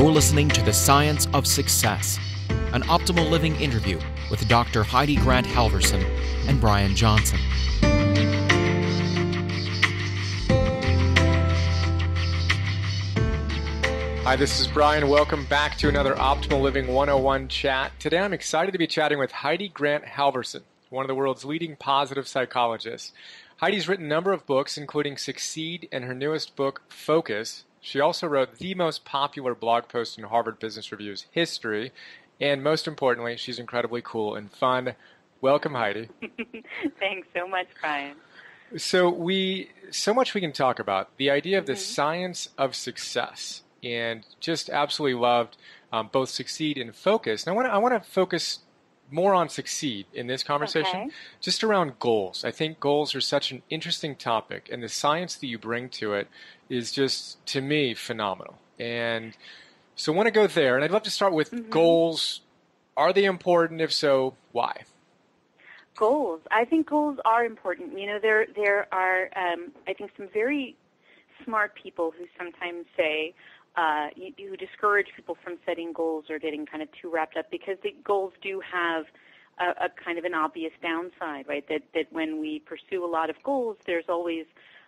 You're listening to The Science of Success, an optimal living interview with Dr. Heidi Grant Halvorson and Brian Johnson. Hi, this is Brian. Welcome back to another Optimal Living 101 chat. Today I'm excited to be chatting with Heidi Grant Halvorson, one of the world's leading positive psychologists. Heidi's written a number of books, including Succeed and her newest book, Focus. She also wrote the most popular blog post in Harvard Business Review's history. And most importantly, she's incredibly cool and fun. Welcome, Heidi. Thanks so much, Brian. So we so much we can talk about. The idea of the mm-hmm. science of success and just absolutely loved um, both Succeed and Focus. And I want to I want to focus more on Succeed in this conversation, okay. just around goals. I think goals are such an interesting topic, and the science that you bring to it is just to me phenomenal. And so I want to go there, and I'd love to start with mm-hmm. goals. Are they important? If so, why? Goals. I think goals are important. You know, there there are um, I think some very smart people who sometimes say, uh, you, you discourage people from setting goals or getting kind of too wrapped up because the goals do have a, a kind of an obvious downside, right? That that when we pursue a lot of goals, there's always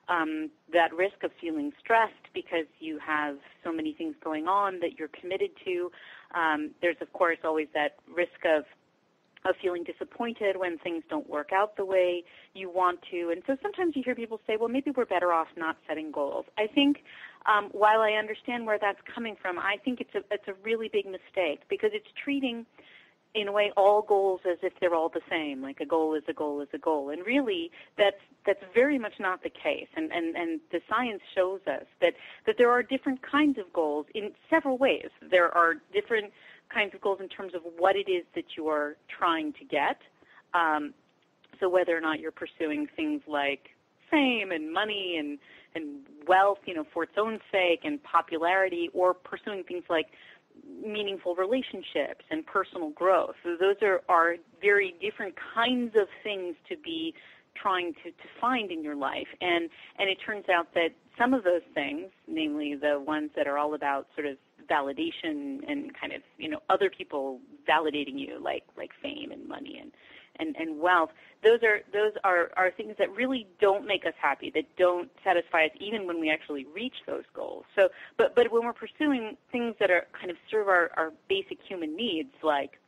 um, that risk of feeling stressed because you have so many things going on that you're committed to. Um, there's of course always that risk of of feeling disappointed when things don't work out the way you want to. And so sometimes you hear people say, well, maybe we're better off not setting goals. I think um, while I understand where that's coming from, I think it's a, it's a really big mistake because it's treating, in a way, all goals as if they're all the same. Like a goal is a goal is a goal. And really, that's, that's very much not the case. And, and, and the science shows us that, that there are different kinds of goals in several ways. There are different kinds of goals in terms of what it is that you are trying to get. Um, so whether or not you're pursuing things like fame and money and and wealth, you know, for its own sake and popularity, or pursuing things like meaningful relationships and personal growth. Those are, are very different kinds of things to be trying to, to find in your life. And and it turns out that some of those things, namely the ones that are all about sort of validation and kind of you know other people validating you like like fame and money and and, and wealth those are those are, are things that really don't make us happy that don't satisfy us even when we actually reach those goals. So but but when we're pursuing things that are kind of serve our, our basic human needs like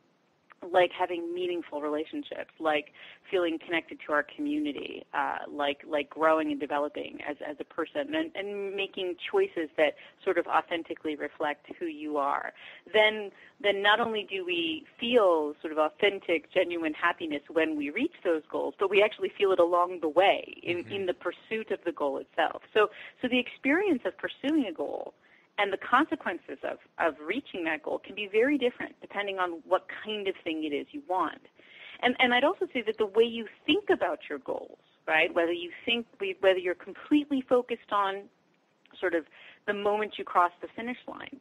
like having meaningful relationships, like feeling connected to our community, uh, like like growing and developing as as a person, and, and making choices that sort of authentically reflect who you are. Then then not only do we feel sort of authentic, genuine happiness when we reach those goals, but we actually feel it along the way in mm-hmm. in the pursuit of the goal itself. So so the experience of pursuing a goal and the consequences of, of reaching that goal can be very different depending on what kind of thing it is you want. And, and I'd also say that the way you think about your goals, right, whether you think, whether you're completely focused on sort of the moment you cross the finish line,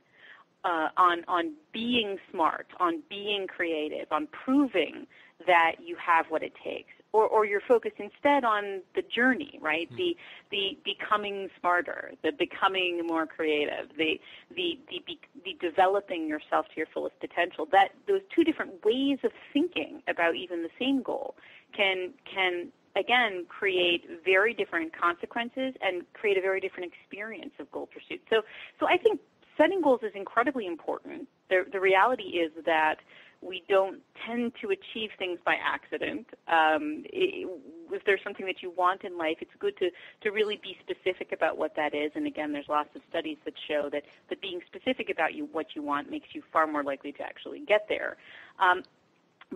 uh, on on being smart, on being creative, on proving that you have what it takes, or, or you're focused instead on the journey, right? Mm-hmm. The the becoming smarter, the becoming more creative, the the the, the developing yourself to your fullest potential. That those two different ways of thinking about even the same goal can can again create very different consequences and create a very different experience of goal pursuit. So so I think setting goals is incredibly important. The the reality is that we don't tend to achieve things by accident. Um, it, if there's something that you want in life, it's good to, to really be specific about what that is. And again, there's lots of studies that show that, that being specific about you what you want makes you far more likely to actually get there. Um,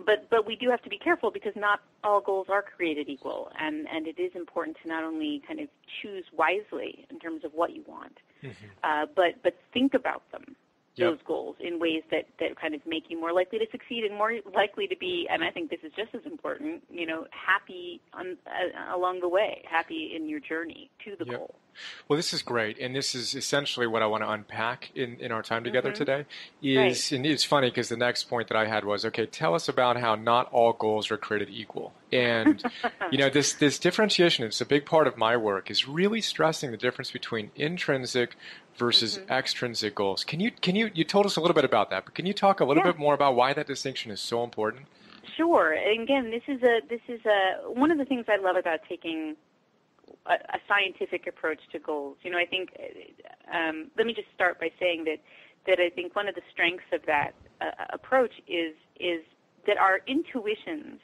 but but we do have to be careful because not all goals are created equal, and and it is important to not only kind of choose wisely in terms of what you want, mm-hmm. uh, but but think about them those goals in ways that, that kind of make you more likely to succeed and more likely to be, and I think this is just as important, you know, happy on, uh, along the way, happy in your journey to the yep. goal. Well, this is great, and this is essentially what I want to unpack in, in our time together mm-hmm. today. Is right. and it's funny because the next point that I had was okay. Tell us about how not all goals are created equal, and you know this this differentiation. It's a big part of my work is really stressing the difference between intrinsic versus mm-hmm. extrinsic goals. Can you can you you told us a little bit about that, but can you talk a little yeah. bit more about why that distinction is so important? Sure. And again, this is a this is a one of the things I love about taking a, a scientific approach to goals. You know, I think. Um, let me just start by saying that that I think one of the strengths of that uh, approach is is that our intuitions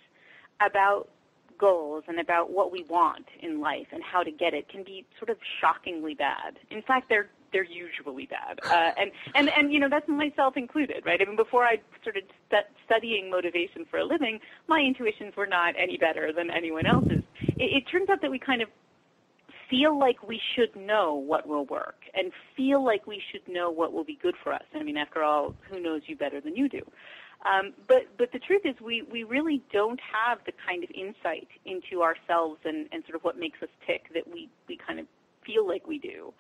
about goals and about what we want in life and how to get it can be sort of shockingly bad. In fact, they're they're usually bad. Uh, and, and, and, you know, that's myself included, right? I mean, before I started st- studying motivation for a living, my intuitions were not any better than anyone else's. It, it turns out that we kind of feel like we should know what will work and feel like we should know what will be good for us. I mean, after all, who knows you better than you do? Um, but but the truth is, we we really don't have the kind of insight into ourselves and, and sort of what makes us tick that we we kind of feel like we do.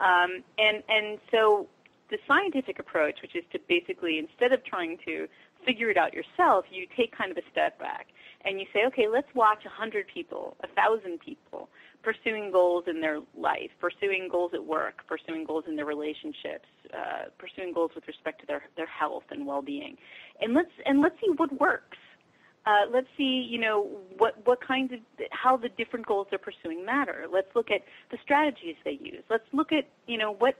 Um, and, and so the scientific approach, which is to basically, instead of trying to figure it out yourself, you take kind of a step back and you say, okay, let's watch 100 people, 1,000 people pursuing goals in their life, pursuing goals at work, pursuing goals in their relationships, uh, pursuing goals with respect to their, their health and well-being. And let's, and let's see what works. Uh, let's see, you know, what, what kinds of, how the different goals they're pursuing matter. Let's look at the strategies they use. Let's look at, you know, what,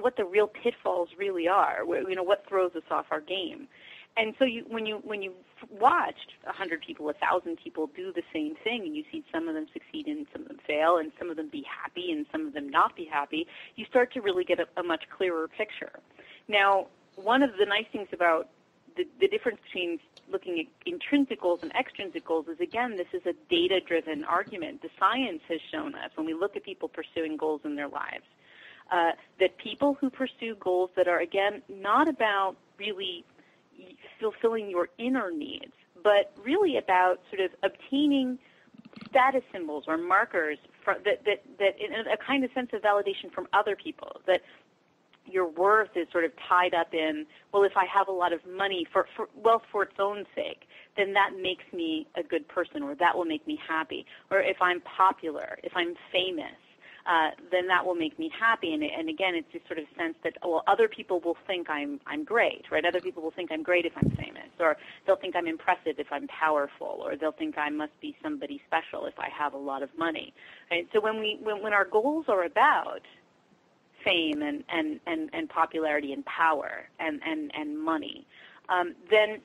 what the real pitfalls really are. You know, what throws us off our game. And so you, when you when you watched a hundred people, a thousand people do the same thing, and you see some of them succeed and some of them fail, and some of them be happy and some of them not be happy, you start to really get a, a much clearer picture. Now, one of the nice things about the, the difference between looking at intrinsic goals and extrinsic goals is again, this is a data driven argument. The science has shown us when we look at people pursuing goals in their lives uh, that people who pursue goals that are again not about really fulfilling your inner needs, but really about sort of obtaining status symbols or markers for, that, that, that in a kind of sense of validation from other people, that your worth is sort of tied up in, well, if I have a lot of money for, for wealth for its own sake, then that makes me a good person or that will make me happy. Or if I'm popular, if I'm famous, uh, then that will make me happy. And, and again, it's this sort of sense that well, other people will think I'm I'm great, right? Other people will think I'm great if I'm famous, or they'll think I'm impressive if I'm powerful, or they'll think I must be somebody special if I have a lot of money. Right? So when we when, when our goals are about fame and, and, and, and popularity and power and, and, and money, um, then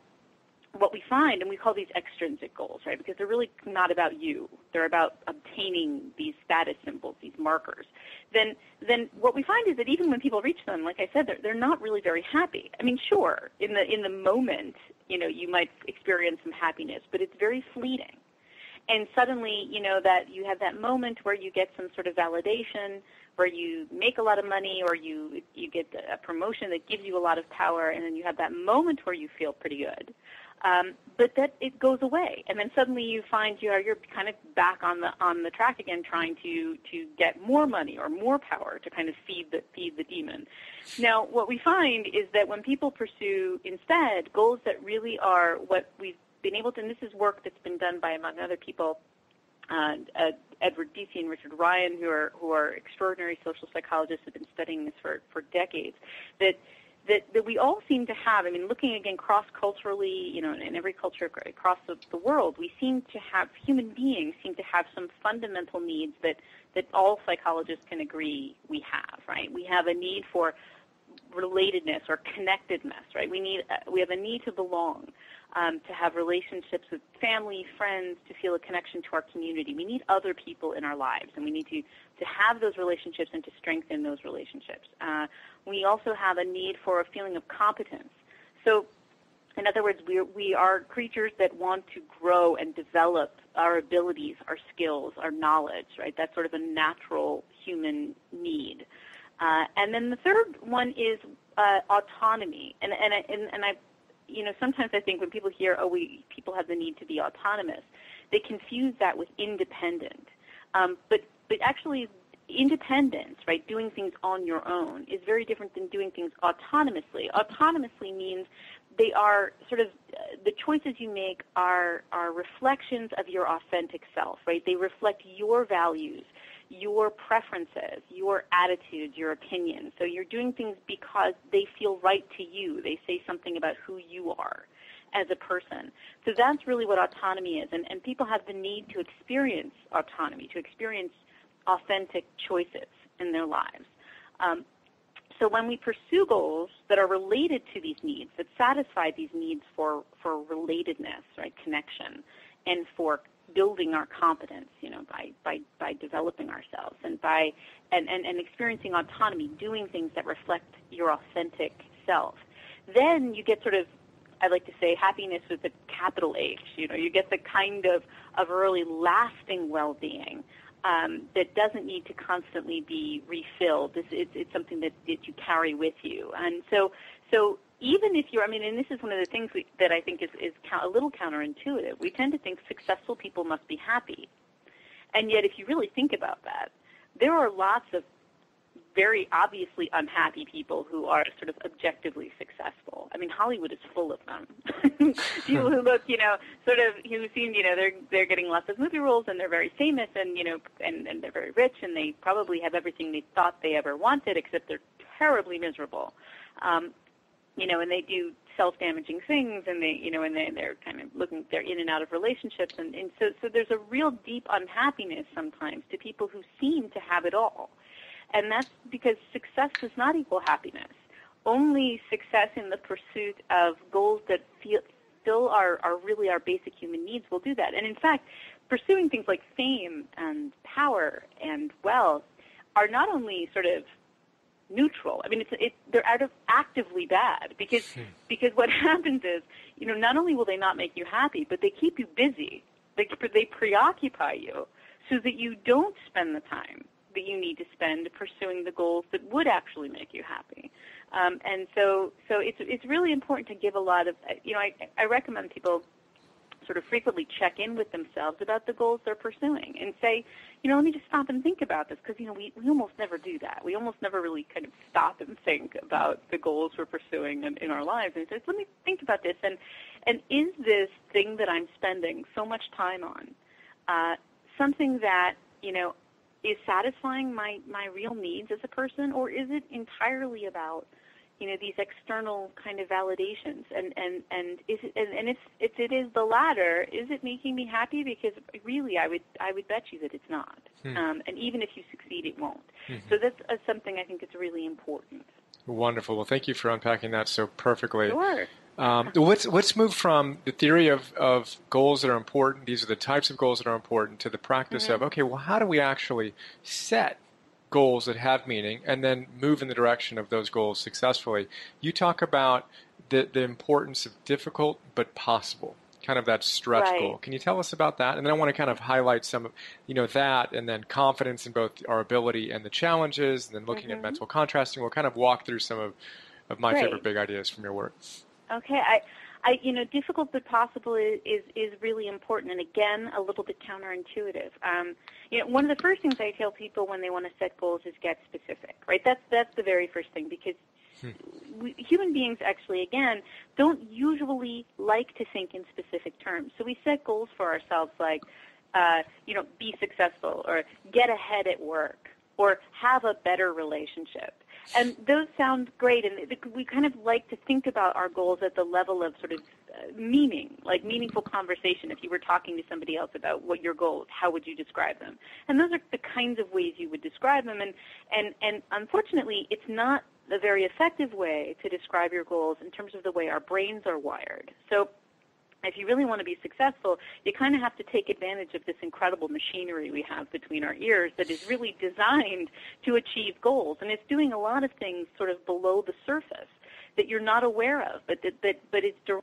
what we find, and we call these extrinsic goals, right? Because they're really not about you. They're about obtaining these status symbols, these markers. Then, then what we find is that even when people reach them, like I said, they're, they're not really very happy. I mean, sure, in the in the moment, you know, you might experience some happiness, but it's very fleeting and suddenly you know that you have that moment where you get some sort of validation where you make a lot of money or you you get a promotion that gives you a lot of power and then you have that moment where you feel pretty good um, but that it goes away and then suddenly you find you are you're kind of back on the on the track again trying to to get more money or more power to kind of feed the feed the demon now what we find is that when people pursue instead goals that really are what we've been able to, and this is work that's been done by, among other people, uh, uh, Edward Deci and Richard Ryan, who are who are extraordinary social psychologists, have been studying this for for decades. That that, that we all seem to have. I mean, looking again cross culturally, you know, in every culture across the, the world, we seem to have human beings seem to have some fundamental needs that that all psychologists can agree we have. Right? We have a need for relatedness or connectedness. Right? We need uh, we have a need to belong um, to have relationships with family, friends, to feel a connection to our community. We need other people in our lives, and we need to, to have those relationships and to strengthen those relationships. Uh, we also have a need for a feeling of competence. So, in other words, we are, we are creatures that want to grow and develop our abilities, our skills, our knowledge, right? That's sort of a natural human need. Uh, and then the third one is uh, autonomy. And, and, and, and I you know, sometimes I think when people hear, oh, we people have the need to be autonomous, they confuse that with independent. Um, but but actually, independence, right, doing things on your own, is very different than doing things autonomously. Autonomously means they are sort of uh, the choices you make are are reflections of your authentic self, right? They reflect your values, your preferences, your attitudes, your opinions. So you're doing things because they feel right to you. They say something about who you are as a person. So that's really what autonomy is. And, and people have the need to experience autonomy, to experience authentic choices in their lives. Um, so when we pursue goals that are related to these needs, that satisfy these needs for, for relatedness, right, connection, and for building our competence, you know, by, by, by developing ourselves and by and, and, and experiencing autonomy, doing things that reflect your authentic self, then you get sort of I like to say happiness with a capital H. You know, you get the kind of, of really lasting well-being um, that doesn't need to constantly be refilled. It's, it's, it's something that, that you carry with you. And so, so even if you're, I mean, and this is one of the things we, that I think is, is a little counterintuitive. We tend to think successful people must be happy. And yet, if you really think about that, there are lots of very obviously unhappy people who are sort of objectively successful. I mean, Hollywood is full of them. people who look, you know, sort of who seem, you know, they're they're getting lots of movie roles and they're very famous and you know, and and they're very rich and they probably have everything they thought they ever wanted, except they're terribly miserable. Um, you know, and they do self-damaging things, and they, you know, and they, they're kind of looking, they're in and out of relationships, and, and so, so there's a real deep unhappiness sometimes to people who seem to have it all. And that's because success does not equal happiness. Only success in the pursuit of goals that feel, still are, are really our basic human needs will do that. And in fact, pursuing things like fame and power and wealth are not only sort of neutral. I mean, it's it, they're out of actively bad because hmm. because what happens is, you know, not only will they not make you happy, but they keep you busy. They they preoccupy you so that you don't spend the time that you need to spend pursuing the goals that would actually make you happy. Um, and so, so it's it's really important to give a lot of, you know, I, I recommend people sort of frequently check in with themselves about the goals they're pursuing and say, you know, let me just stop and think about this because, you know, we, we almost never do that. We almost never really kind of stop and think about the goals we're pursuing in, in our lives. And say, let me think about this. And, and is this thing that I'm spending so much time on uh, something that, you know, is satisfying my my real needs as a person? Or is it entirely about you know these external kind of validations and and and is it and, and if if it is the latter is it making me happy because really i would i would bet you that it's not hmm. um, and even if you succeed it won't mm-hmm. so that's uh, something i think is really important wonderful well thank you for unpacking that so perfectly sure um, let's let's move from the theory of, of goals that are important. These are the types of goals that are important to the practice mm-hmm. of okay, well, how do we actually set goals that have meaning and then move in the direction of those goals successfully? You talk about the the importance of difficult but possible, kind of that stretch right. goal. Can you tell us about that? And then I want to kind of highlight some of you know that, and then confidence in both our ability and the challenges, and then looking mm-hmm. at mental contrasting. We'll kind of walk through some of of my Great. favorite big ideas from your work. Okay, I, I, you know, difficult but possible is, is, is really important, and again, a little bit counterintuitive. Um, you know, one of the first things I tell people when they want to set goals is get specific, right? That's that's the very first thing because hmm. we, human beings actually, again, don't usually like to think in specific terms. So we set goals for ourselves like, uh, you know, be successful or get ahead at work or have a better relationship and those sound great, and we kind of like to think about our goals at the level of sort of uh, meaning, like meaningful conversation. If you were talking to somebody else about what your goals, how would you describe them? And those are the kinds of ways you would describe them. And and and unfortunately, it's not a very effective way to describe your goals in terms of the way our brains are wired. So if you really want to be successful, you kind of have to take advantage of this incredible machinery we have between our ears that is really designed to achieve goals. And it's doing a lot of things sort of below the surface that you're not aware of, but that, that but it's di-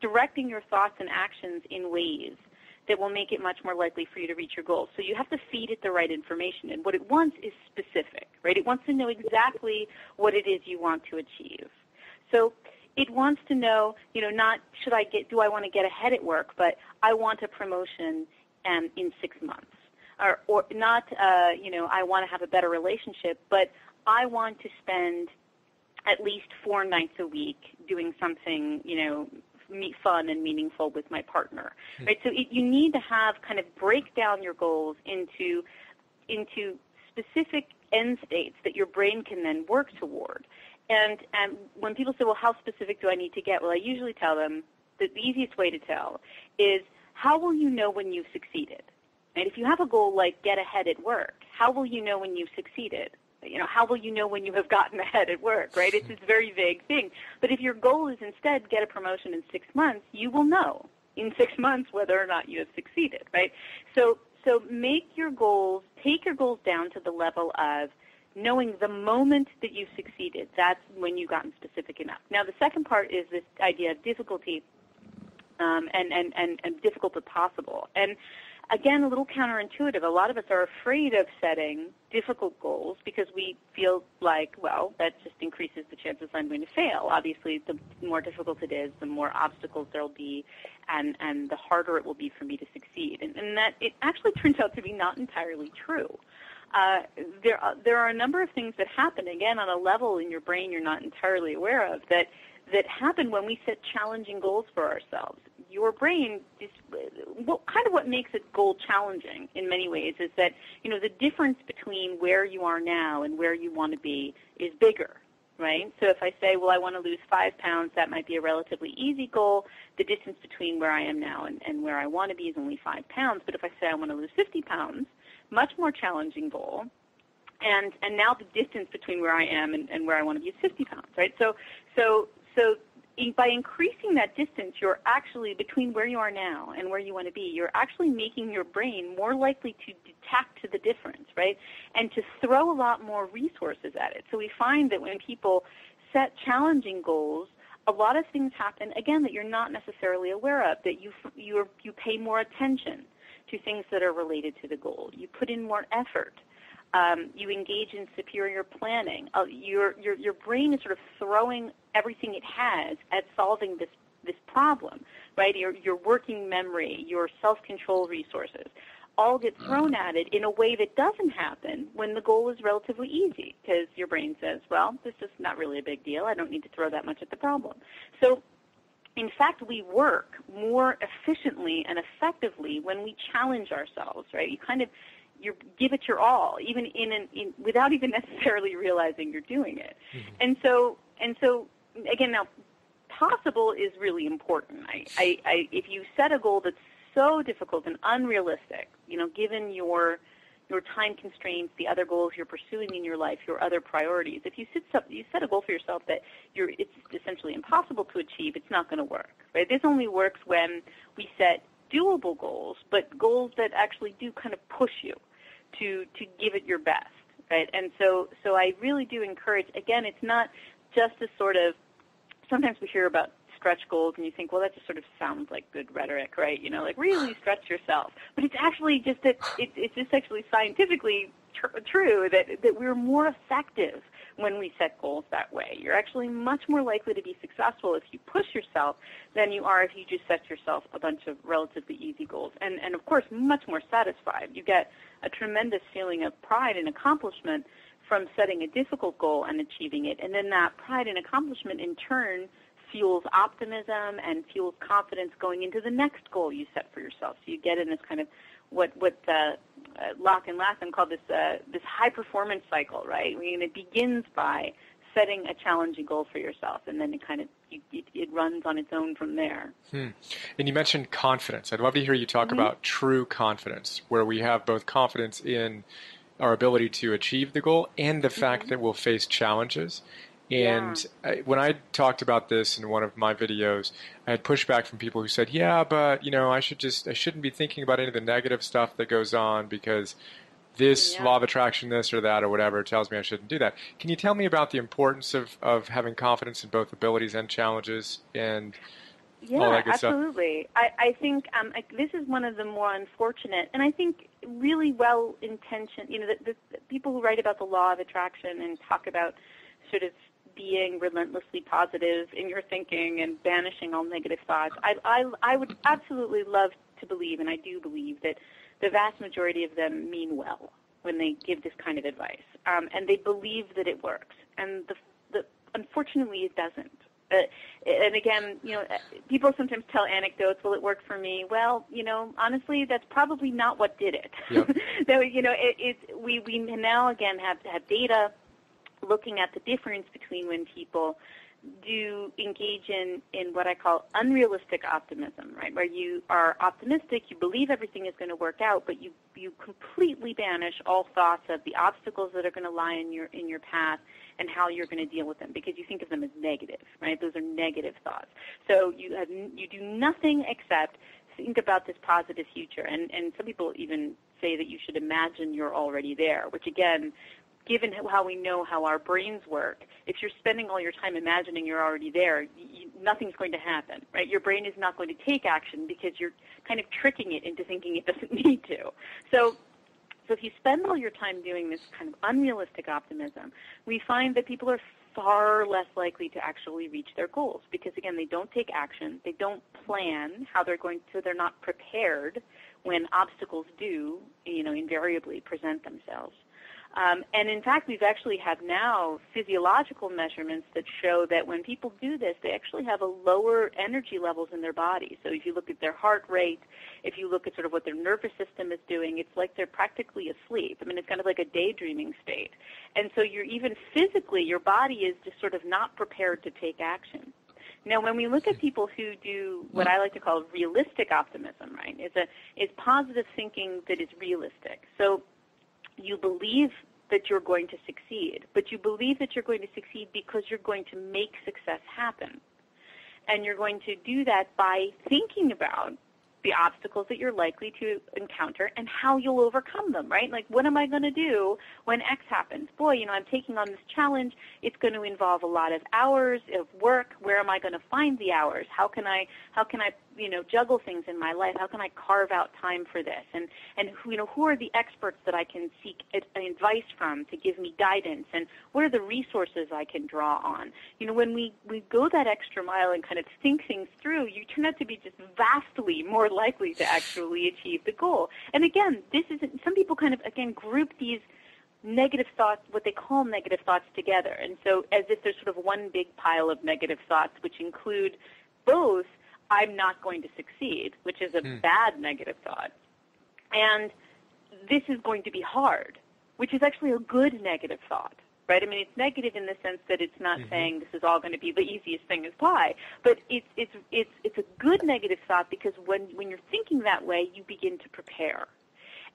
directing your thoughts and actions in ways that will make it much more likely for you to reach your goals. So you have to feed it the right information. And what it wants is specific, right? It wants to know exactly what it is you want to achieve. So it wants to know, you know, not should I get, do I want to get ahead at work, but I want a promotion um, in six months. or, or not, uh, you know, I want to have a better relationship, but I want to spend at least four nights a week doing something, you know, fun and meaningful with my partner, mm-hmm. right? So it, you need to have kind of break down your goals into into specific end states that your brain can then work toward. And and when people say, well, how specific do I need to get? Well, I usually tell them that the easiest way to tell is how will you know when you've succeeded? And if you have a goal like get ahead at work, how will you know when you've succeeded? You know, how will you know when you have gotten ahead at work, right? It's this very vague thing. But if your goal is instead get a promotion in six months, you will know in six months whether or not you have succeeded, right? So, so make your goals, take your goals down to the level of knowing the moment that you've succeeded. That's when you've gotten specific enough. Now, the second part is this idea of difficulty um, and, and, and, and difficult but possible. And again, a little counterintuitive. A lot of us are afraid of setting difficult goals because we feel like, well, that just increases the chances I'm going to fail. Obviously, the more difficult it is, the more obstacles there'll be, and, and the harder it will be for me to succeed. And, and that it actually turns out to be not entirely true. Uh, there, are, there are a number of things that happen, again, on a level in your brain you're not entirely aware of, that that happen when we set challenging goals for ourselves. Your brain is what kind of what makes a goal challenging in many ways is that you know the difference between where you are now and where you want to be is bigger right? So if I say, well, I want to lose five pounds, that might be a relatively easy goal. The distance between where I am now and, and where I want to be is only five pounds. But if I say I want to lose 50 pounds, much more challenging goal. And, and now the distance between where I am and, and where I want to be is 50 pounds, right? So, so so by increasing that distance, you're actually between where you are now and where you want to be, you're actually making your brain more likely to detect the difference, right? And to throw a lot more resources at it. So we find that when people set challenging goals, a lot of things happen again that you're not necessarily aware of. That you you you pay more attention to things that are related to the goal. You put in more effort um, you engage in superior planning. Uh, your, your, your brain is sort of throwing everything it has at solving this, this problem, right? Your, your working memory, your self-control resources, all get thrown mm. at it in a way that doesn't happen when the goal is relatively easy because your brain says, well, this is not really a big deal. I don't need to throw that much at the problem. So in fact, we work more efficiently and effectively when we challenge ourselves, right? You kind of you give it your all, even in, an, in without even necessarily realizing you're doing it. Mm-hmm. And so, and so, again, now possible is really important. I, I, I, if you set a goal that's so difficult and unrealistic, you know, given your your time constraints, the other goals you're pursuing in your life, your other priorities. If you set you set a goal for yourself that you're it's essentially impossible to achieve, it's not going to work. Right? This only works when we set doable goals, but goals that actually do kind of push you to to give it your best, right? And so so I really do encourage. Again, it's not just a sort of. Sometimes we hear about stretch goals and you think, well, that just sort of sounds like good rhetoric, right? You know, like really stretch yourself. But it's actually just that it, it's just actually scientifically tr- true that that we're more effective when we set goals that way. You're actually much more likely to be successful if you push yourself than you are if you just set yourself a bunch of relatively easy goals. And, and of course, much more satisfied. You get a tremendous feeling of pride and accomplishment from setting a difficult goal and achieving it. And then that pride and accomplishment in turn fuels optimism and fuels confidence going into the next goal you set for yourself. So you get in this kind of what what uh, uh, Locke and Latham call this uh, this high performance cycle, right? I mean, it begins by setting a challenging goal for yourself, and then it kind of it, it runs on its own from there. Hmm. And you mentioned confidence. I'd love to hear you talk mm-hmm. about true confidence, where we have both confidence in our ability to achieve the goal and the fact mm-hmm. that we'll face challenges. And yeah. I, when I talked about this in one of my videos, I had pushback from people who said, "Yeah, but you know, I should just I shouldn't be thinking about any of the negative stuff that goes on because this yeah. law of attraction, this or that or whatever, tells me I shouldn't do that." Can you tell me about the importance of of having confidence in both abilities and challenges and yeah, absolutely. I, I think um, I, this is one of the more unfortunate, and I think really well intentioned. You know, the, the, the people who write about the law of attraction and talk about sort of being relentlessly positive in your thinking and banishing all negative thoughts. I, I, I would absolutely love to believe, and I do believe that the vast majority of them mean well when they give this kind of advice, um, and they believe that it works. And the, the unfortunately, it doesn't. Uh, and again, you know, uh, people sometimes tell anecdotes. Well, it worked for me. Well, you know, honestly, that's probably not what did it. Yep. so, you know, it, it's we we now again have have data looking at the difference between when people do engage in, in what I call unrealistic optimism, right? Where you are optimistic, you believe everything is going to work out, but you, you completely banish all thoughts of the obstacles that are going to lie in your in your path and how you're going to deal with them because you think of them as negative, right? Those are negative thoughts. So you have you do nothing except think about this positive future, and and some people even say that you should imagine you're already there, which again given how we know how our brains work, if you're spending all your time imagining you're already there, you, nothing's going to happen, right? Your brain is not going to take action because you're kind of tricking it into thinking it doesn't need to. So, so if you spend all your time doing this kind of unrealistic optimism, we find that people are far less likely to actually reach their goals because again, they don't take action, they don't plan how they're going to, they're not prepared when obstacles do, you know, invariably present themselves. Um, and in fact, we've actually have now physiological measurements that show that when people do this, they actually have a lower energy levels in their body. So if you look at their heart rate, if you look at sort of what their nervous system is doing, it's like they're practically asleep. I mean, it's kind of like a daydreaming state. And so you're even physically, your body is just sort of not prepared to take action. Now, when we look at people who do what I like to call realistic optimism, right, is a is positive thinking that is realistic. So you believe that you're going to succeed, but you believe that you're going to succeed because you're going to make success happen. And you're going to do that by thinking about the obstacles that you're likely to encounter and how you'll overcome them, right? Like, what am I going to do when X happens? Boy, you know, I'm taking on this challenge. It's going to involve a lot of hours of work. Where am I going to find the hours? How can I, how can I, you know, juggle things in my life? How can I carve out time for this? And, and who, you know, who are the experts that I can seek advice from to give me guidance? And what are the resources I can draw on? You know, when we, we go that extra mile and kind of think things through, you turn out to be just vastly more likely to actually achieve the goal. And again, this isn't some people kind of again group these negative thoughts, what they call negative thoughts together. And so as if there's sort of one big pile of negative thoughts, which include both, I'm not going to succeed, which is a hmm. bad negative thought, and this is going to be hard, which is actually a good negative thought right? I mean, it's negative in the sense that it's not mm-hmm. saying this is all going to be the easiest thing as pie, but it's it's it's it's a good negative thought because when when you're thinking that way, you begin to prepare.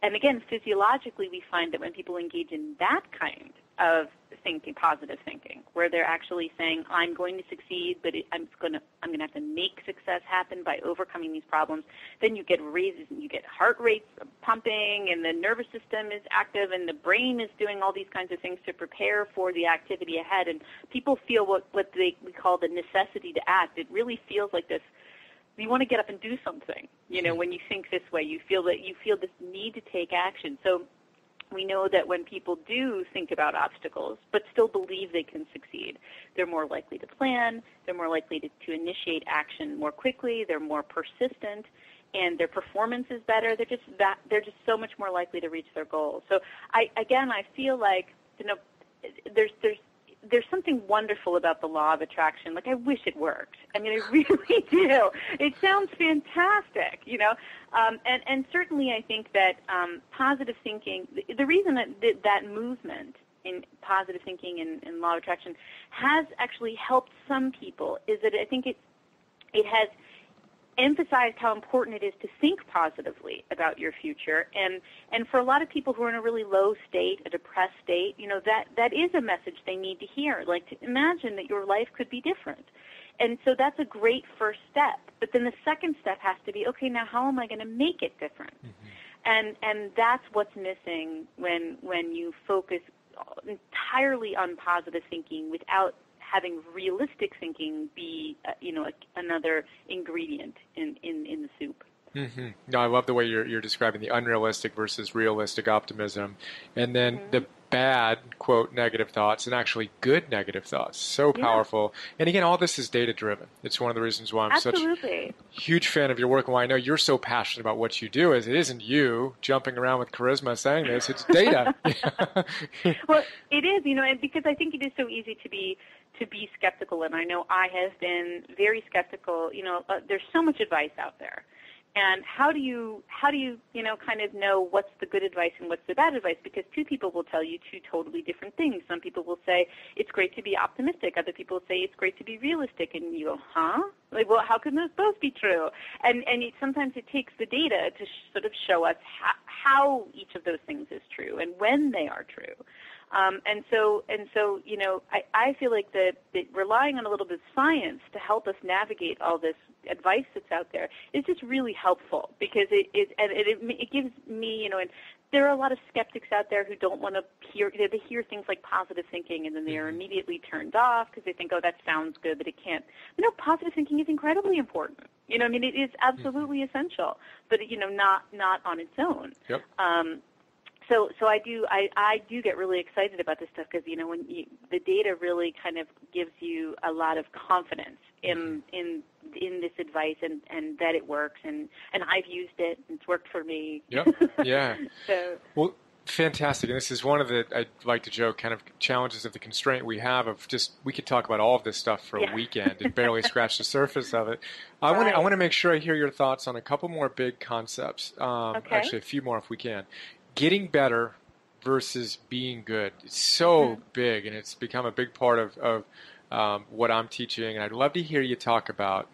And again, physiologically, we find that when people engage in that kind of thinking, positive thinking, where they're actually saying, "I'm going to succeed, but I'm going to I'm going to have to make success happen by overcoming these problems." Then you get raises, and you get heart rates pumping, and the nervous system is active, and the brain is doing all these kinds of things to prepare for the activity ahead. And people feel what what they we call the necessity to act. It really feels like this you want to get up and do something. You know, mm-hmm. when you think this way, you feel that you feel this need to take action. So we know that when people do think about obstacles but still believe they can succeed, they're more likely to plan, they're more likely to, to initiate action more quickly, they're more persistent, and their performance is better. They're just that they're just so much more likely to reach their goals. So I again I feel like you know there's there's there's something wonderful about the law of attraction. Like I wish it worked. I mean, I really do. It sounds fantastic, you know. Um, and and certainly, I think that um, positive thinking. The, the reason that that movement in positive thinking and, and law of attraction has actually helped some people is that I think it it has emphasized how important it is to think positively about your future. And and for a lot of people who are in a really low state a depressed state you know that that is a message they need to hear. Like to imagine that your life could be different. And so that's a great first step. But then the second step has to be okay now how am i going to make it different? Mm-hmm. and and that's what's missing when when you focus entirely on positive thinking without having realistic thinking be, uh, you know, a, another ingredient in, in, in the soup. Mm-hmm. No, I love the way you're, you're describing the unrealistic versus realistic optimism. And then mm-hmm. the bad quote negative thoughts and actually good negative thoughts. So Yeah. powerful. And again, all this is data driven. It's one of the reasons why I'm Absolutely. such a huge fan of your work and why I know you're so passionate about what you do. Is it isn't you jumping around with charisma saying this; it's data. well, it is, you know, and because I think it is so easy to be to be skeptical, and I know I have been very skeptical. You know, uh, there's so much advice out there, and how do you how do you you know kind of know what's the good advice and what's the bad advice? Because two people will tell you two totally different things. Some people will say it's great to be optimistic. Other people say it's great to be realistic, and you go, huh? Like, well, how can those both be true? And and it, sometimes it takes the data to sh- sort of show us how, how each of those things is true and when they are true. Um, and so, and so, you know, I, I feel like that, relying on a little bit of science to help us navigate all this advice that's out there is just really helpful because it, it and it, it, gives me, you know, and there are a lot of skeptics out there who don't want to hear, they they hear things like positive thinking and then they are immediately turned off because they think, oh, that sounds good, but it can't. You know, positive thinking is incredibly important. You know, I mean, it is absolutely essential, but you know, not not on its own. Yep. Um, so so I do I, I do get really excited about this stuff because you know when you, the data really kind of gives you a lot of confidence in in in this advice and and that it works and and I've used it and it's worked for me. Yep. Yeah. so Well, fantastic. And this is one of the, I'd like to joke, kind of challenges of the constraint we have of just, we could talk about all of this stuff for Yeah. a weekend and barely scratch the surface of it. I want to, I want to make sure I hear your thoughts on a couple more big concepts. Um, Okay. Actually, a few more if we can. Getting better versus being good. It's so Mm-hmm. big and it's become a big part of, of um, what I'm teaching. And I'd love to hear you talk about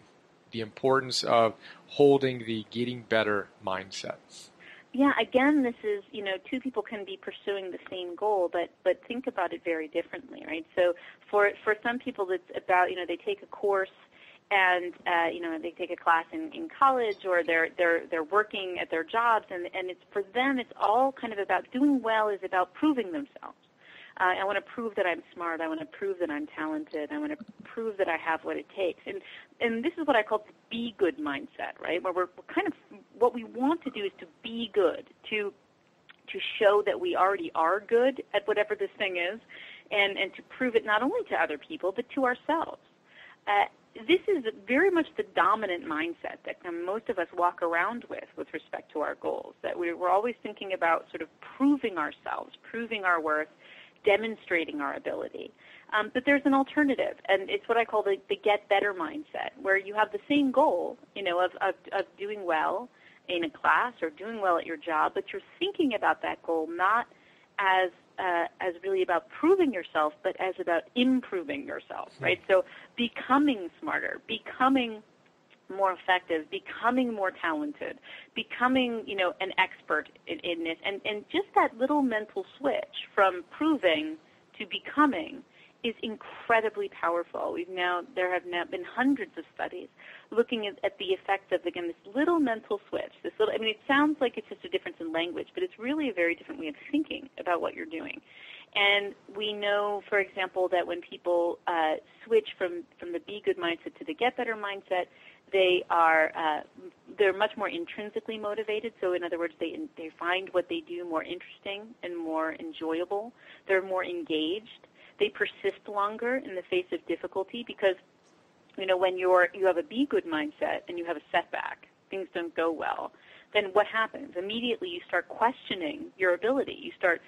the importance of holding the getting better mindset. Yeah, again, this is, you know, two people can be pursuing the same goal, but, but think about it very differently, right? So for, for some people, it's about, you know, they take a course and, uh, you know, they take a class in, in college or they're, they're, they're working at their jobs and, and it's, for them, it's all kind of about doing well is about proving themselves. Uh, I want to prove that I'm smart. I want to prove that I'm talented. I want to prove that I have what it takes. And and this is what I call the be good mindset, right? Where we're, we're kind of what we want to do is to be good, to to show that we already are good at whatever this thing is, and and to prove it not only to other people but to ourselves. Uh, this is very much the dominant mindset that most of us walk around with with respect to our goals. That we're, we're always thinking about sort of proving ourselves, proving our worth, demonstrating our ability. Um, but there's an alternative, and it's what I call the, the get better mindset, where you have the same goal, you know, of, of, of doing well in a class or doing well at your job, but you're thinking about that goal not as uh, as really about proving yourself, but as about improving yourself, right? So becoming smarter, becoming more effective, becoming more talented, becoming, you know, an expert in, in this, and, and just that little mental switch from proving to becoming is incredibly powerful. We've now there have now been hundreds of studies looking at, at the effects of again this little mental switch. This little, I mean, it sounds like it's just a difference in language, but it's really a very different way of thinking about what you're doing. And we know, for example, that when people uh, switch from from the be good mindset to the get better mindset, they are uh, they're much more intrinsically motivated. So, in other words, they they find what they do more interesting and more enjoyable. They're more engaged. They persist longer in the face of difficulty because, you know, when you're you have a be good mindset and you have a setback, things don't go well. Then what happens? Immediately, you start questioning your ability. You start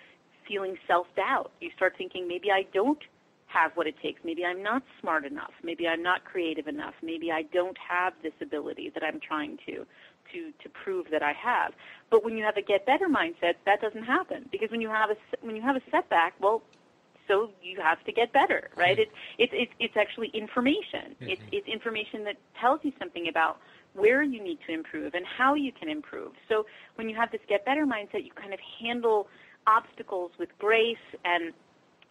feeling self doubt. You start thinking maybe I don't have what it takes. Maybe I'm not smart enough. Maybe I'm not creative enough. Maybe I don't have this ability that I'm trying to to to prove that I have. But when you have a get better mindset, that doesn't happen because when you have a when you have a setback, well, so you have to get better, hmm. right? It's it's it's, it's actually information. Hmm. It's it's information that tells you something about where you need to improve and how you can improve. So when you have this get better mindset, you kind of handle obstacles with grace and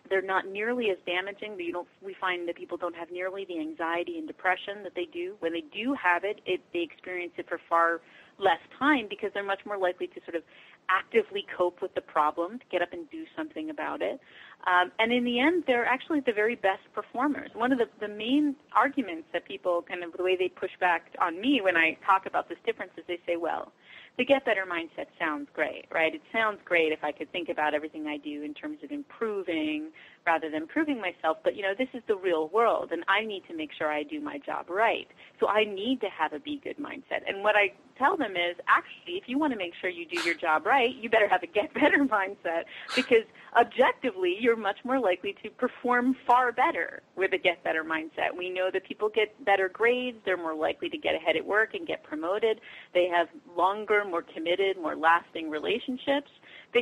they're not nearly as damaging. You don't, we find that people don't have nearly the anxiety and depression that they do. When they do have it, it, they experience it for far less time because they're much more likely to sort of actively cope with the problem, to get up and do something about it. Um, and in the end, they're actually the very best performers. One of the, the main arguments that people kind of, the way they push back on me when I talk about this difference is they say, well, the get better mindset sounds great, right? It sounds great if I could think about everything I do in terms of improving rather than proving myself, but you know, this is the real world and I need to make sure I do my job right. So I need to have a be good mindset. And what I tell them is actually if you want to make sure you do your job right, you better have a get better mindset because objectively you're much more likely to perform far better with a get better mindset. We know that people get better grades, they're more likely to get ahead at work and get promoted. They have longer, more committed, more lasting relationships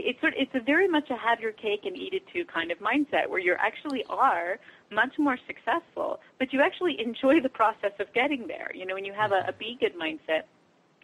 it's sort of, it's a very much a have your cake and eat it too kind of mindset where you actually are much more successful, but you actually enjoy the process of getting there. You know, when you have a, a be good mindset,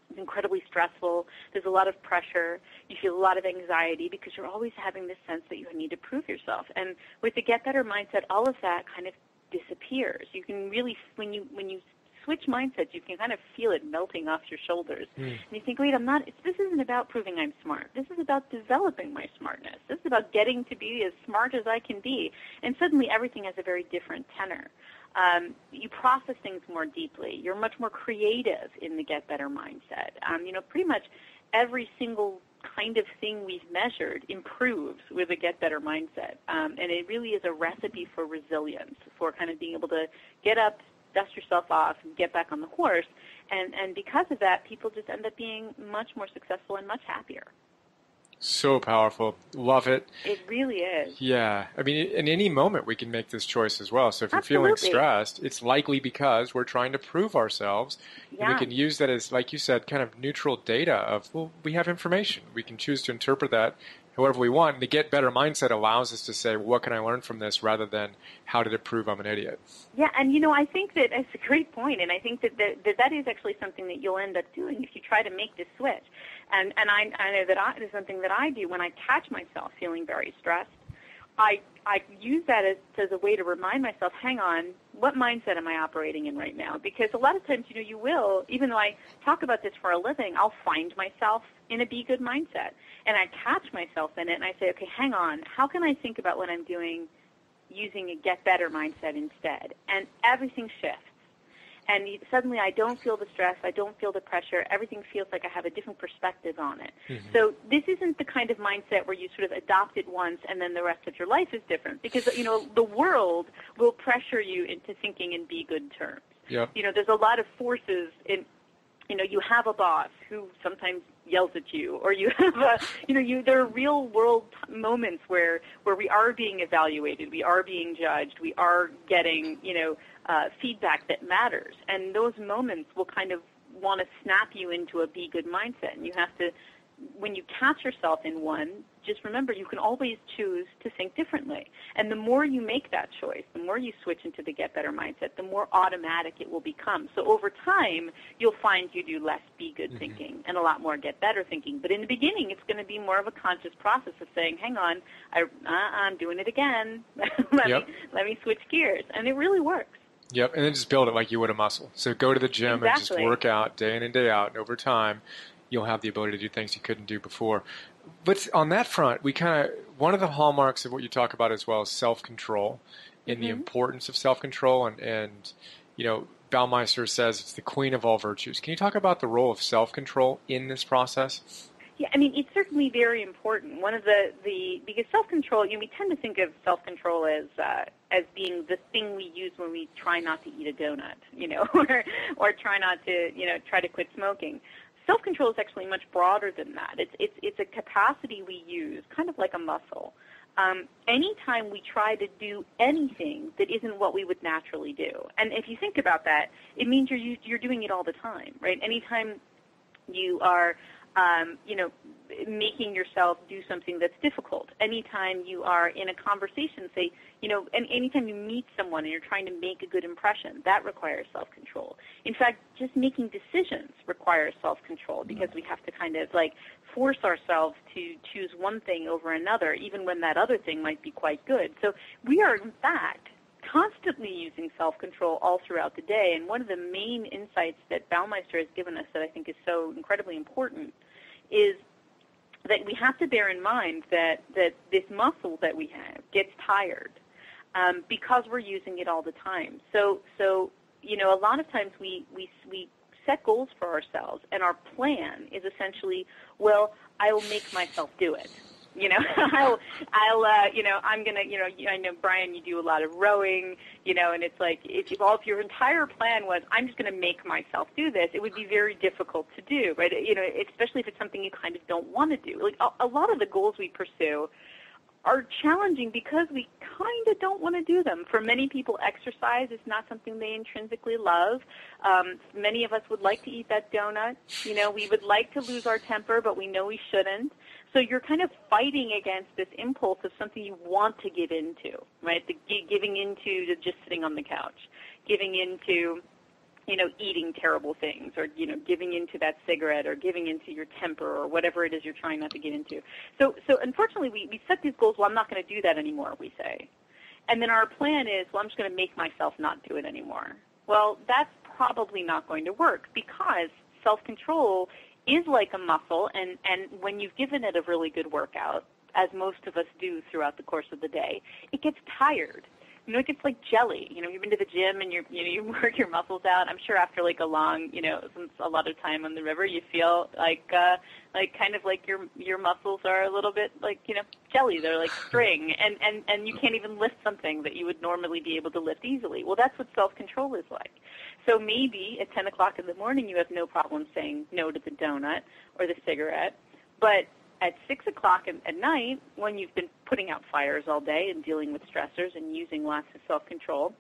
it's incredibly stressful. There's a lot of pressure. You feel a lot of anxiety because you're always having this sense that you need to prove yourself. And with the get better mindset, all of that kind of disappears. You can really when you when you switch mindsets, you can kind of feel it melting off your shoulders. Mm. And you think, wait, I'm not, this isn't about proving I'm smart. This is about developing my smartness. This is about getting to be as smart as I can be. And suddenly everything has a very different tenor. Um, you process things more deeply. You're much more creative in the get better mindset. Um, you know, pretty much every single kind of thing we've measured improves with a get better mindset. Um, and it really is a recipe for resilience, for kind of being able to get up, dust yourself off and get back on the horse. And, and because of that, people just end up being much more successful and much happier. So powerful. Love it. It really is. Yeah. I mean, in any moment, we can make this choice as well. So if Absolutely. you're feeling stressed, it's likely because we're trying to prove ourselves. Yeah. And we can use that as, like you said, kind of neutral data of, well, we have information. We can choose to interpret that however we want. And the get better mindset allows us to say, what can I learn from this rather than how did it prove I'm an idiot? Yeah, and you know, I think that that's a great point, and I think that that, that, that is actually something that you'll end up doing if you try to make this switch. And and I, I know that I, it is something that I do when I catch myself feeling very stressed. I I use that as, as a way to remind myself, hang on, what mindset am I operating in right now? Because a lot of times, you know, you will, even though I talk about this for a living, I'll find myself in a be good mindset. And I catch myself in it and I say, okay, hang on, how can I think about what I'm doing using a get better mindset instead? And everything shifts and suddenly I don't feel the stress, I don't feel the pressure. Everything feels like I have a different perspective on it. Mm-hmm. So this isn't the kind of mindset where you sort of adopt it once and then the rest of your life is different because you know the world will pressure you into thinking in be good terms. Yep. You know, there's a lot of forces in you know, you have a boss who sometimes yells at you or you have a you know you there are real world moments where where we are being evaluated we are being judged we are getting you know uh, feedback that matters. And those moments will kind of want to snap you into a be good mindset. And you have to, when you catch yourself in one, just remember you can always choose to think differently. And the more you make that choice, the more you switch into the get better mindset, the more automatic it will become. So over time, you'll find you do less be good mm-hmm. thinking and a lot more get better thinking. But in the beginning, it's going to be more of a conscious process of saying, hang on, I, uh, I'm doing it again. let, yep. me, let me switch gears. And it really works. Yep, and then just build it like you would a muscle. So go to the gym exactly. and just work out day in and day out, and over time, you'll have the ability to do things you couldn't do before. But on that front, we kind of one of the hallmarks of what you talk about as well is self control, and mm-hmm. the importance of self control, and and you know Baumeister says it's the queen of all virtues. Can you talk about the role of self control in this process? Yeah, I mean, it's certainly very important. One of the, the because self-control, you know, we tend to think of self-control as uh, as being the thing we use when we try not to eat a donut, you know, or or try not to, you know, try to quit smoking. Self-control is actually much broader than that. It's it's it's a capacity we use, kind of like a muscle. Um, anytime we try to do anything that isn't what we would naturally do, and if you think about that, it means you're you're doing it all the time, right? Anytime you are um, you know, making yourself do something that's difficult. Anytime you are in a conversation, say, you know, and anytime you meet someone and you're trying to make a good impression, that requires self-control. In fact, just making decisions requires self-control because we have to kind of like force ourselves to choose one thing over another, even when that other thing might be quite good. So we are, in fact, constantly using self-control all throughout the day. And one of the main insights that Baumeister has given us that I think is so incredibly important is that we have to bear in mind that, that this muscle that we have gets tired um, because we're using it all the time. So, so you know, a lot of times we, we, we set goals for ourselves, and our plan is essentially, well, I will make myself do it. You know, I'll, I'll, uh, you know, I'm gonna, you know, I know Brian, you do a lot of rowing, you know, and it's like if you, well, if your entire plan was, I'm just gonna make myself do this, it would be very difficult to do, right? You know, especially if it's something you kind of don't want to do. Like a, a lot of the goals we pursue are challenging because we kind of don't want to do them. For many people, exercise is not something they intrinsically love. Um, many of us would like to eat that donut. You know, we would like to lose our temper, but we know we shouldn't. So you're kind of fighting against this impulse of something you want to give into, right? The giving into to just sitting on the couch, giving into you know, eating terrible things or, you know, giving into that cigarette or giving into your temper or whatever it is you're trying not to get into. So, so unfortunately, we, we set these goals, well, I'm not going to do that anymore, we say. And then our plan is, well, I'm just going to make myself not do it anymore. Well, that's probably not going to work because self-control is like a muscle, and, and when you've given it a really good workout, as most of us do throughout the course of the day, it gets tired you know, it gets like jelly. You know, you've been to the gym and you're, you know, you work your muscles out. I'm sure after like a long, you know, since a lot of time on the river, you feel like, uh, like kind of like your your muscles are a little bit like, you know, jelly. They're like string, and and and you can't even lift something that you would normally be able to lift easily. Well, that's what self control is like. So maybe at 10 o'clock in the morning, you have no problem saying no to the donut or the cigarette, but at six o'clock at night, when you've been putting out fires all day and dealing with stressors and using lots of self-control,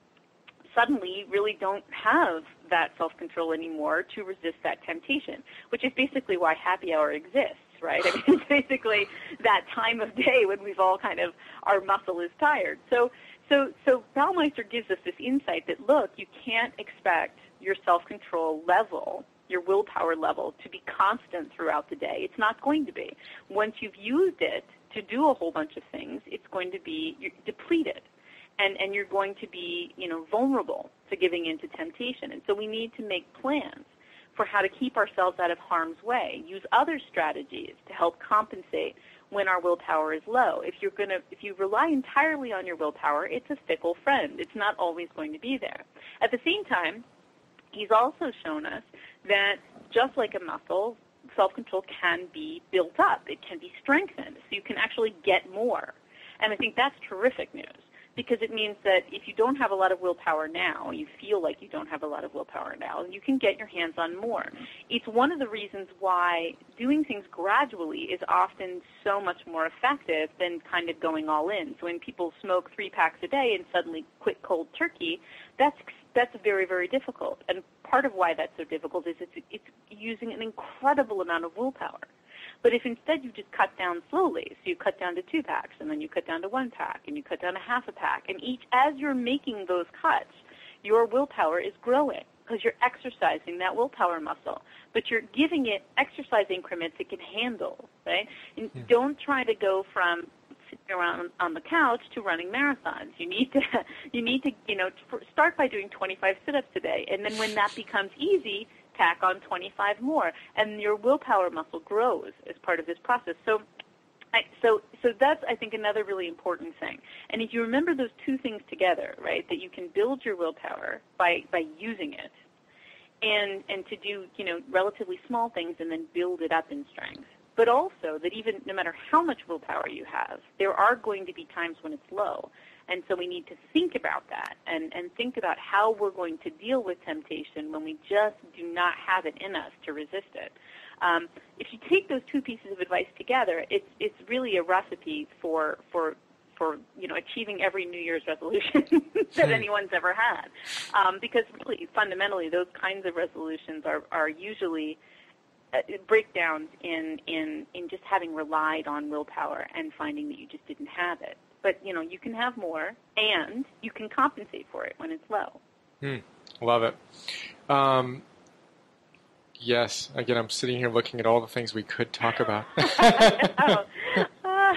suddenly you really don't have that self-control anymore to resist that temptation, which is basically why happy hour exists, right? I mean, it's basically that time of day when we've all kind of, our muscle is tired. So, so, so Baumeister gives us this insight that, look, you can't expect your self-control level your willpower level to be constant throughout the day. It's not going to be. Once you've used it to do a whole bunch of things, it's going to be depleted. And, and you're going to be, you know, vulnerable to giving into temptation. And so we need to make plans for how to keep ourselves out of harm's way. Use other strategies to help compensate when our willpower is low. If you're going to if you rely entirely on your willpower, it's a fickle friend. It's not always going to be there. At the same time, he's also shown us that just like a muscle, self-control can be built up. It can be strengthened. So you can actually get more. And I think that's terrific news because it means that if you don't have a lot of willpower now, you feel like you don't have a lot of willpower now, you can get your hands on more. It's one of the reasons why doing things gradually is often so much more effective than kind of going all in. So when people smoke three packs a day and suddenly quit cold turkey, that's that's very, very difficult. And part of why that's so difficult is it's, it's using an incredible amount of willpower. But if instead you just cut down slowly, so you cut down to two packs, and then you cut down to one pack, and you cut down to half a pack, and each, as you're making those cuts, your willpower is growing because you're exercising that willpower muscle, but you're giving it exercise increments it can handle, right? And yeah. don't try to go from sitting around on the couch to running marathons. You need to, you need to, you know, start by doing 25 sit-ups a day, and then when that becomes easy, tack on 25 more, and your willpower muscle grows as part of this process. So. I, so, so that's I think another really important thing. And if you remember those two things together, right, that you can build your willpower by by using it, and and to do you know relatively small things and then build it up in strength but also that even no matter how much willpower you have, there are going to be times when it's low. And so we need to think about that and, and think about how we're going to deal with temptation when we just do not have it in us to resist it. Um, if you take those two pieces of advice together, it's, it's really a recipe for, for, for you know, achieving every New Year's resolution that hmm. anyone's ever had. Um, because really, fundamentally, those kinds of resolutions are, are usually – uh, breakdowns in, in, in just having relied on willpower and finding that you just didn't have it. But, you know, you can have more and you can compensate for it when it's low. Hmm. Love it. Um, yes. Again, I'm sitting here looking at all the things we could talk about.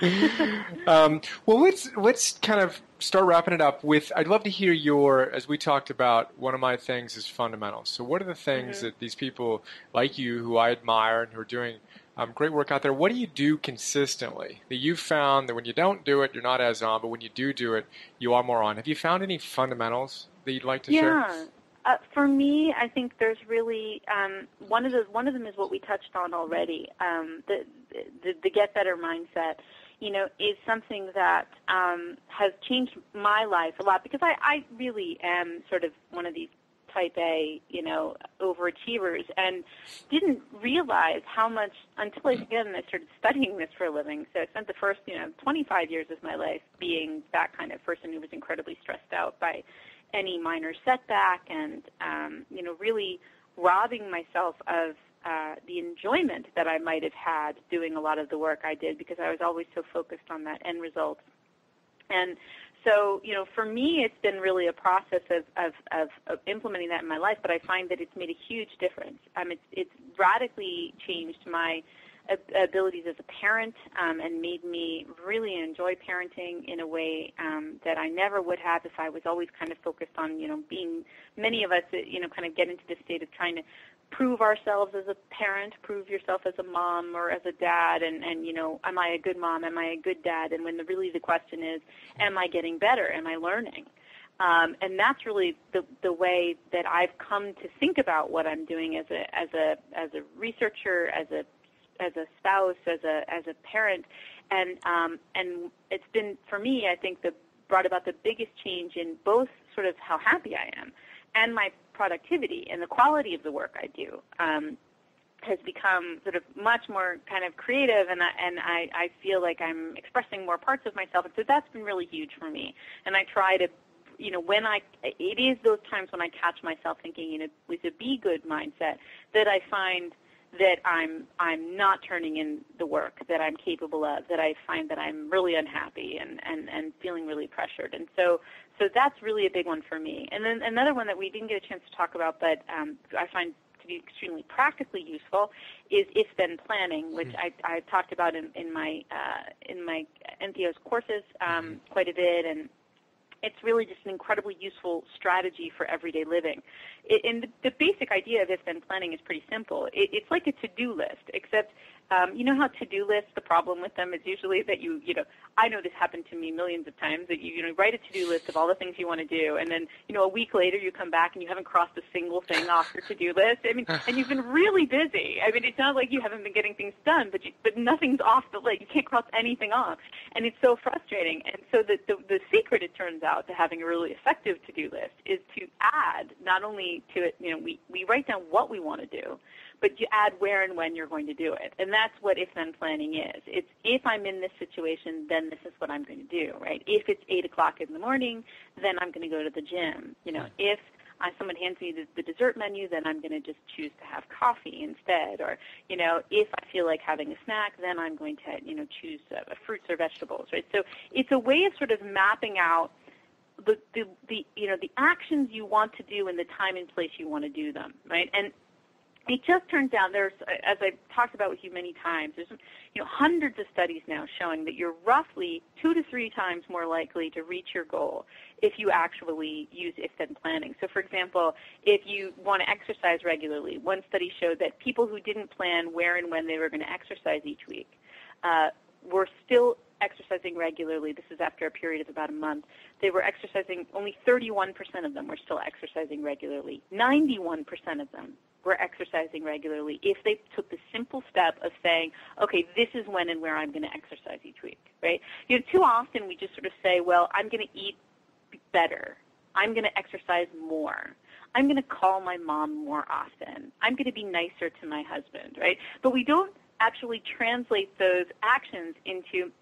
um, well, let's let's kind of start wrapping it up with. I'd love to hear your, as we talked about. One of my things is fundamentals. So, what are the things mm-hmm. that these people like you, who I admire and who are doing um, great work out there, what do you do consistently that you've found that when you don't do it, you're not as on, but when you do do it, you are more on? Have you found any fundamentals that you'd like to yeah. share? Uh, for me, I think there's really um, one of the one of them is what we touched on already. Um, the, the the get better mindset, you know, is something that um, has changed my life a lot because I, I really am sort of one of these type A, you know, overachievers and didn't realize how much until again I started studying this for a living. So I spent the first, you know, 25 years of my life being that kind of person who was incredibly stressed out by any minor setback and um, you know, really robbing myself of uh, the enjoyment that I might have had doing a lot of the work I did because I was always so focused on that end result. And so, you know, for me, it's been really a process of, of, of, of implementing that in my life, but I find that it's made a huge difference. Um, it's, it's radically changed my abilities as a parent um, and made me really enjoy parenting in a way um, that I never would have if I was always kind of focused on, you know, being, many of us, you know, kind of get into the state of trying to prove ourselves as a parent, prove yourself as a mom or as a dad, and and you know, am I a good mom? Am I a good dad? And when the really the question is, am I getting better? Am I learning? Um, and that's really the the way that I've come to think about what I'm doing as a as a as a researcher, as a as a spouse, as a as a parent, and um, and it's been for me, I think, the brought about the biggest change in both sort of how happy I am and my productivity and the quality of the work I do um, has become sort of much more kind of creative and I, and I, I feel like I'm expressing more parts of myself. And so that's been really huge for me. And I try to you know when I it is those times when I catch myself thinking you know with a be good mindset that I find that I'm I'm not turning in the work that I'm capable of, that I find that I'm really unhappy and, and, and feeling really pressured. And so so that's really a big one for me. And then another one that we didn't get a chance to talk about, but um, I find to be extremely practically useful is if then planning, which mm-hmm. I, I talked about in, in my uh, in my Entheos courses um, mm-hmm. quite a bit and it's really just an incredibly useful strategy for everyday living. It, and the, the, basic idea of if-then planning is pretty simple. It, it's like a to-do list, except um, you know how to-do lists, the problem with them is usually that you, you know, I know this happened to me millions of times that you, you know, write a to-do list of all the things you want to do, and then, you know, a week later you come back and you haven't crossed a single thing off your to-do list. I mean, and you've been really busy. I mean, it's not like you haven't been getting things done, but you, but nothing's off the list. You can't cross anything off, and it's so frustrating. And so the, the the secret, it turns out, to having a really effective to-do list is to add not only to it, you know, we we write down what we want to do, but you add where and when you're going to do it. And that's what if then planning is. It's if I'm in this situation, then this is what I'm going to do, right? If it's eight o'clock in the morning, then I'm going to go to the gym. You know, if uh, someone hands me the, the dessert menu, then I'm going to just choose to have coffee instead. Or, you know, if I feel like having a snack, then I'm going to, you know, choose uh, fruits or vegetables, right? So it's a way of sort of mapping out the, the, the, you know, the actions you want to do and the time and place you want to do them, right? And it just turns out there's, as I've talked about with you many times, there's you know hundreds of studies now showing that you're roughly two to three times more likely to reach your goal if you actually use if-then planning. So, for example, if you want to exercise regularly, one study showed that people who didn't plan where and when they were going to exercise each week uh, were still exercising regularly. This is after a period of about a month. They were exercising, only 31% of them were still exercising regularly. 91% of them were exercising regularly if they took the simple step of saying, okay, this is when and where I'm going to exercise each week, right? You know, too often we just sort of say, well, I'm going to eat better. I'm going to exercise more. I'm going to call my mom more often. I'm going to be nicer to my husband, right? But we don't actually translate those actions into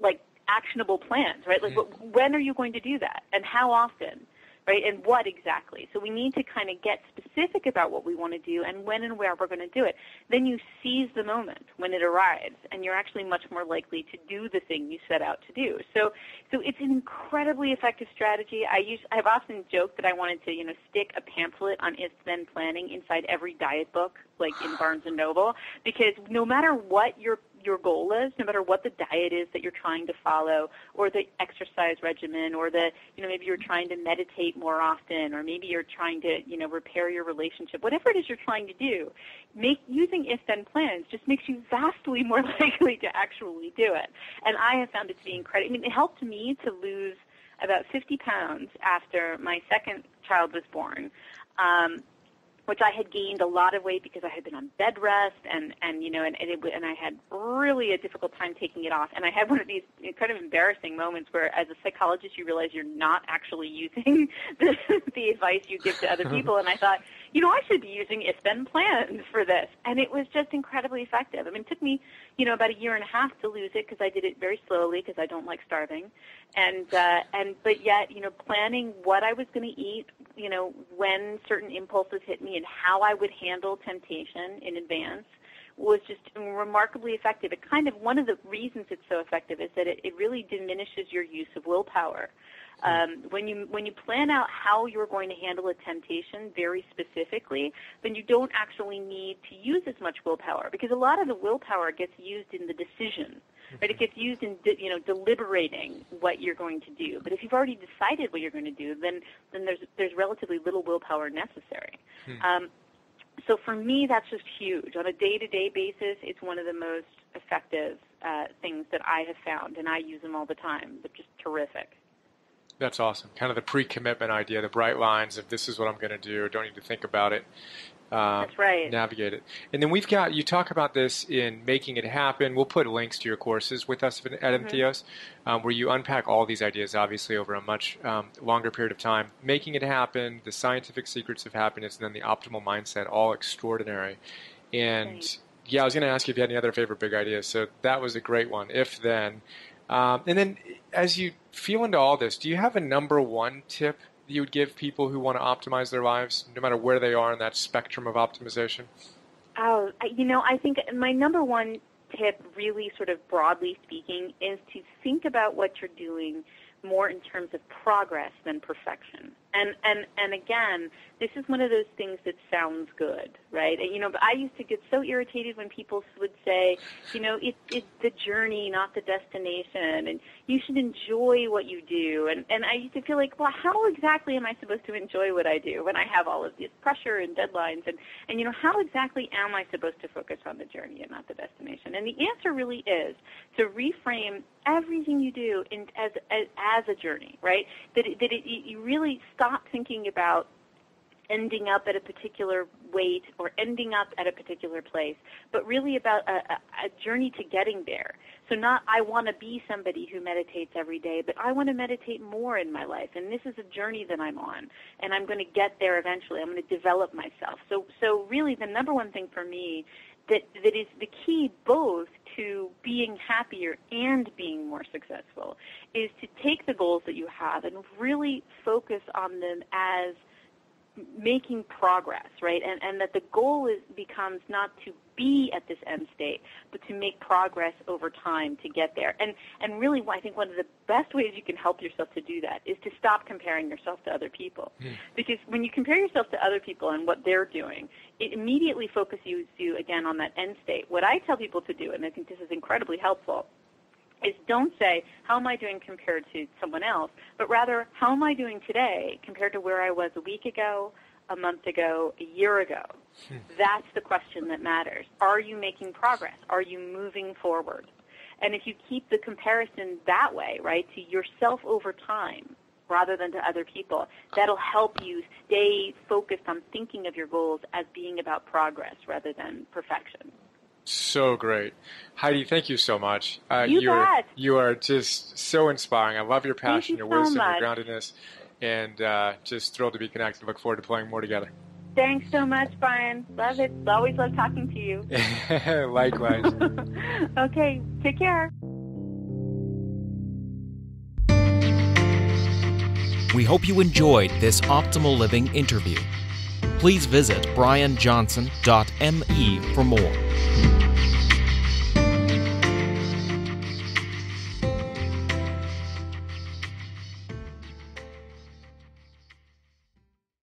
like actionable plans, right? Like, mm-hmm. when are you going to do that, and how often? right? And what exactly? So we need to kind of get specific about what we want to do and when and where we're going to do it. Then you seize the moment when it arrives, and you're actually much more likely to do the thing you set out to do. So, so it's an incredibly effective strategy. I use, I've often joked that I wanted to, you know, stick a pamphlet on if-then planning inside every diet book, like in Barnes and Noble, because no matter what your your goal is, no matter what the diet is that you're trying to follow, or the exercise regimen, or the, you know, maybe you're trying to meditate more often, or maybe you're trying to, you know, repair your relationship, whatever it is you're trying to do, make using if-then plans just makes you vastly more likely to actually do it. And I have found it to be incredible. I mean, it helped me to lose about 50 pounds after my second child was born. Um, which I had gained a lot of weight because I had been on bed rest and and you know and and, it, and I had really a difficult time taking it off. And I had one of these kind of embarrassing moments where as a psychologist you realize you're not actually using the, the advice you give to other people. And I thought you know I should be using then plans for this and it was just incredibly effective I mean it took me you know about a year and a half to lose it because I did it very slowly because I don't like starving and uh, and but yet you know planning what I was going to eat you know when certain impulses hit me and how I would handle temptation in advance was just remarkably effective. It kind of one of the reasons it's so effective is that it, it really diminishes your use of willpower. Um, when you when you plan out how you're going to handle a temptation very specifically, then you don't actually need to use as much willpower because a lot of the willpower gets used in the decision, right? It gets used in de- you know deliberating what you're going to do. But if you've already decided what you're going to do, then then there's there's relatively little willpower necessary. Hmm. Um, so for me, that's just huge. On a day-to-day basis, it's one of the most effective uh, things that I have found, and I use them all the time. They're just terrific. That's awesome. Kind of the pre-commitment idea, the bright lines of this is what I'm going to do. Don't need to think about it. Uh, That's right. Navigate it. And then we've got, you talk about this in Making It Happen. We'll put links to your courses with us at Mm-hmm. Entheos, um, where you unpack all these ideas, obviously, over a much um, longer period of time. Making It Happen, the scientific secrets of happiness, and then the optimal mindset, all extraordinary. And Right. yeah, I was going to ask you if you had any other favorite big ideas. So that was a great one. If then. Um, and then as you feel into all this, do you have a number one tip that you would give people who want to optimize their lives, no matter where they are in that spectrum of optimization? Oh, you know, I think my number one tip, really sort of broadly speaking, is to think about what you're doing more in terms of progress than perfection. And and and again, this is one of those things that sounds good, right? And, you know, but I used to get so irritated when people would say, you know, it's the journey, not the destination, and you should enjoy what you do. And and I used to feel like, well, how exactly am I supposed to enjoy what I do when I have all of this pressure and deadlines? And and you know, how exactly am I supposed to focus on the journey and not the destination? And the answer really is to reframe everything you do in, as, as as a journey, right? That it, that it, you really stop thinking about ending up at a particular weight or ending up at a particular place, but really about a, a, a journey to getting there. So not I want to be somebody who meditates every day, but I want to meditate more in my life, and this is a journey that I'm on, and I'm going to get there eventually. I'm going to develop myself. So so really, the number one thing for me that that is the key both to being happier and being more successful is to take the goals that you have and really focus on them as making progress, right? And and that the goal is becomes not to be at this end state, but to make progress over time to get there. And and really, I think one of the best ways you can help yourself to do that is to stop comparing yourself to other people, hmm. because when you compare yourself to other people and what they're doing, it immediately focuses you again on that end state. What I tell people to do, and I think this is incredibly helpful, is don't say, how am I doing compared to someone else, but rather, how am I doing today compared to where I was a week ago, a month ago, a year ago? Hmm. That's the question that matters. Are you making progress? Are you moving forward? And if you keep the comparison that way, right, to yourself over time, rather than to other people, that'll help you stay focused on thinking of your goals as being about progress rather than perfection. So great. Heidi, thank you so much. Uh, You are, bet. you are just so inspiring. I love your passion, you your so wisdom, much. your groundedness, and uh, just thrilled to be connected. Look forward to playing more together. Thanks so much, Brian. Love it. Always love talking to you. Likewise. okay, take care. We hope you enjoyed this Optimal Living interview. Please visit brianjohnson.me for more.